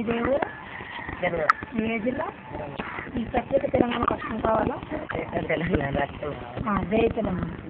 మీ దేవుడు ఏ ఈ ప్రత్యేక తెలంగాణ పథకం కావాలా? తెలంగాణ రాష్ట్రం. జై తెలంగాణ.